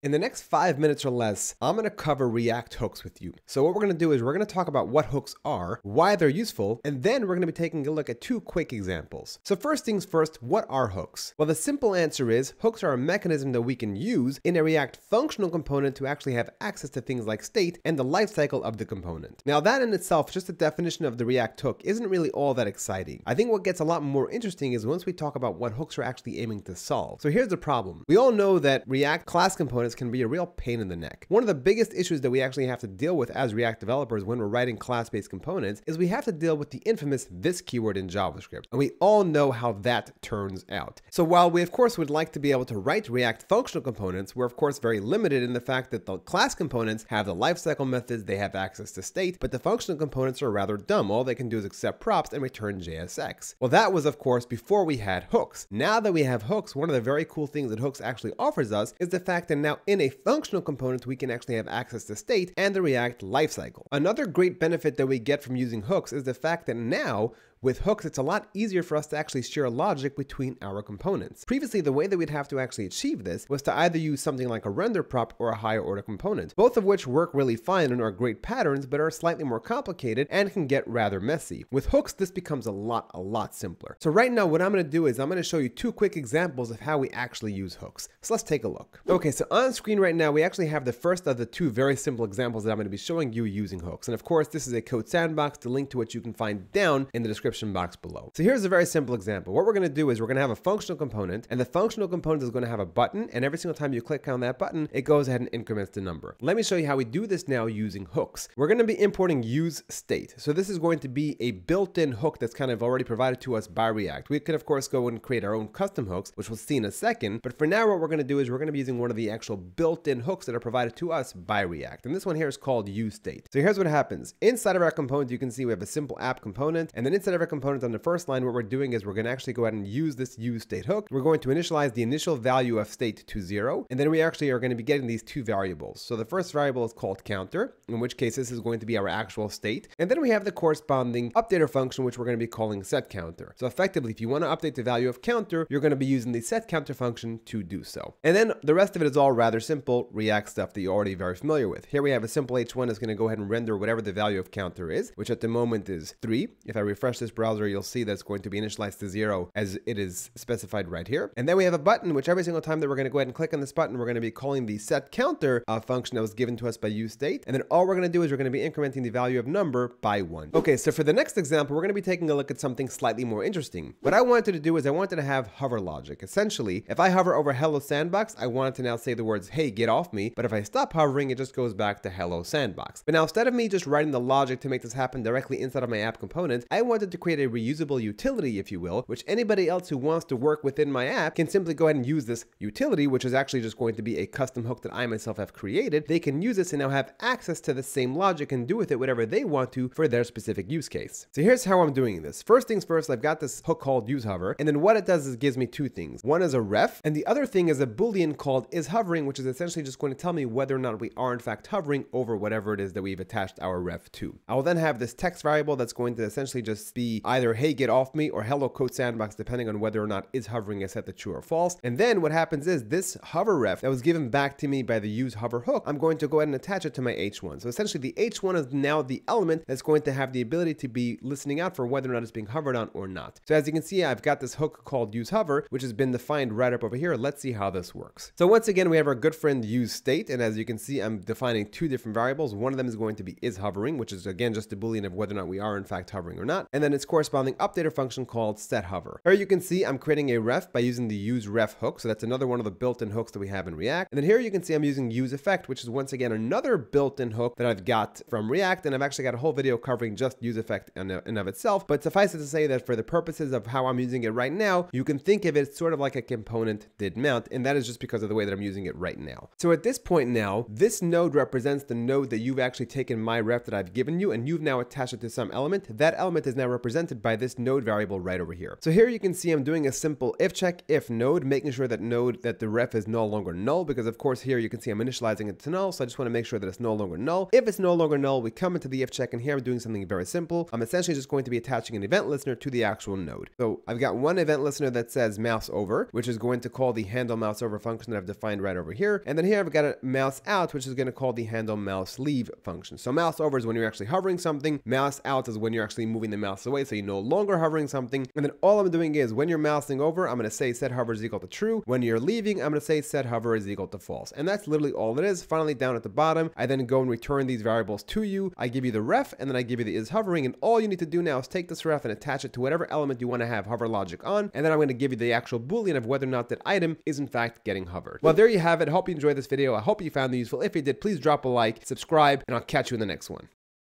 In the next five minutes or less, I'm going to cover React hooks with you. So what we're going to do is we're going to talk about what hooks are, why they're useful, and then we're going to be taking a look at two quick examples. So first things first, what are hooks? Well, the simple answer is hooks are a mechanism that we can use in a React functional component to actually have access to things like state and the lifecycle of the component. Now that in itself, just the definition of the React hook isn't really all that exciting. I think what gets a lot more interesting is once we talk about what hooks are actually aiming to solve. So here's the problem. We all know that React class components components can be a real pain in the neck. One of the biggest issues that we actually have to deal with as React developers when we're writing class-based components is we have to deal with the infamous this keyword in JavaScript. And we all know how that turns out. So while we of course would like to be able to write React functional components, we're of course very limited in the fact that the class components have the lifecycle methods, they have access to state, but the functional components are rather dumb. All they can do is accept props and return JSX. Well, that was of course before we had hooks. Now that we have hooks, one of the very cool things that hooks actually offers us is the fact that now in a functional component, we can actually have access to state and the React lifecycle. Another great benefit that we get from using hooks is the fact that now with hooks, it's a lot easier for us to actually share logic between our components. Previously, the way that we'd have to actually achieve this was to either use something like a render prop or a higher order component, both of which work really fine and are great patterns, but are slightly more complicated and can get rather messy. With hooks, this becomes a lot, a lot simpler. So right now, what I'm gonna do is I'm gonna show you two quick examples of how we actually use hooks. So let's take a look. Okay, so on screen right now, we actually have the first of the two very simple examples that I'm gonna be showing you using hooks. And of course, this is a code sandbox, the link to which you can find down in the description description box below. So here's a very simple example. What we're going to do is we're going to have a functional component and the functional component is going to have a button and every single time you click on that button, it goes ahead and increments the number. Let me show you how we do this now using hooks. We're going to be importing use state. So this is going to be a built-in hook that's kind of already provided to us by React. We could of course go and create our own custom hooks, which we'll see in a second. But for now, what we're going to do is we're going to be using one of the actual built-in hooks that are provided to us by React. And this one here is called use state. So here's what happens. Inside of our component, you can see we have a simple app component. And then inside of our component on the first line, what we're doing is we're going to actually go ahead and use this use state hook. We're going to initialize the initial value of state to zero. And then we actually are going to be getting these two variables. So the first variable is called counter, in which case this is going to be our actual state. And then we have the corresponding updater function, which we're going to be calling set counter. So effectively, if you want to update the value of counter, you're going to be using the set counter function to do so. And then the rest of it is all rather simple React stuff that you're already very familiar with. Here we have a simple h1 that's going to go ahead and render whatever the value of counter is, which at the moment is three. If I refresh this browser, you'll see that it's going to be initialized to zero as it is specified right here. And then we have a button, which every single time that we're going to go ahead and click on this button, we're going to be calling the set counter function that was given to us by useState. And then all we're going to do is we're going to be incrementing the value of number by one. Okay, so for the next example, we're going to be taking a look at something slightly more interesting. What I wanted to do is I wanted to have hover logic. Essentially, if I hover over hello sandbox, I wanted to now say the words, hey, get off me. But if I stop hovering, it just goes back to hello sandbox. But now instead of me just writing the logic to make this happen directly inside of my app component, I wanted to create a reusable utility, if you will, which anybody else who wants to work within my app can simply go ahead and use this utility, which is actually just going to be a custom hook that I myself have created. They can use this and now have access to the same logic and do with it whatever they want to for their specific use case. So here's how I'm doing this. First things first, I've got this hook called useHover, and then what it does is it gives me two things. One is a ref, and the other thing is a boolean called is hovering, which is essentially just going to tell me whether or not we are in fact hovering over whatever it is that we've attached our ref to. I will then have this text variable that's going to essentially just be either hey get off me or hello code sandbox depending on whether or not is hovering is set to true or false. And then what happens is this hover ref that was given back to me by the use hover hook, I'm going to go ahead and attach it to my h1. So essentially the h1 is now the element that's going to have the ability to be listening out for whether or not it's being hovered on or not. So as you can see, I've got this hook called use hover, which has been defined right up over here. Let's see how this works. So once again, we have our good friend use state. And as you can see, I'm defining two different variables. One of them is going to be is hovering, which is again just a boolean of whether or not we are in fact hovering or not. And then its corresponding updater function called setHover. Here you can see I'm creating a ref by using the use ref hook. So that's another one of the built-in hooks that we have in React. And then here you can see I'm using use effect, which is once again another built-in hook that I've got from React. And I've actually got a whole video covering just use effect in and of itself. But suffice it to say that for the purposes of how I'm using it right now, you can think of it sort of like a component did mount. And that is just because of the way that I'm using it right now. So at this point now, this node represents the node that you've actually taken my ref that I've given you and you've now attached it to some element. That element is now represented by this node variable right over here. So here you can see I'm doing a simple if check if node, making sure that node that the ref is no longer null, because of course here you can see I'm initializing it to null, so I just want to make sure that it's no longer null. If it's no longer null, we come into the if check, and here I'm doing something very simple. I'm essentially just going to be attaching an event listener to the actual node. So I've got one event listener that says mouse over, which is going to call the handle mouse over function that I've defined right over here. And then here I've got a mouse out, which is going to call the handle mouse leave function. So mouse over is when you're actually hovering something. Mouse out is when you're actually moving the mouse away. So you're no longer hovering something. And then all I'm doing is when you're mousing over, I'm going to say set hover is equal to true. When you're leaving, I'm going to say set hover is equal to false. And that's literally all it is. Finally, down at the bottom, I then go and return these variables to you. I give you the ref and then I give you the is hovering. And all you need to do now is take this ref and attach it to whatever element you want to have hover logic on. And then I'm going to give you the actual boolean of whether or not that item is in fact getting hovered. Well, there you have it. I hope you enjoyed this video. I hope you found it useful. If you did, please drop a like, subscribe, and I'll catch you in the next one.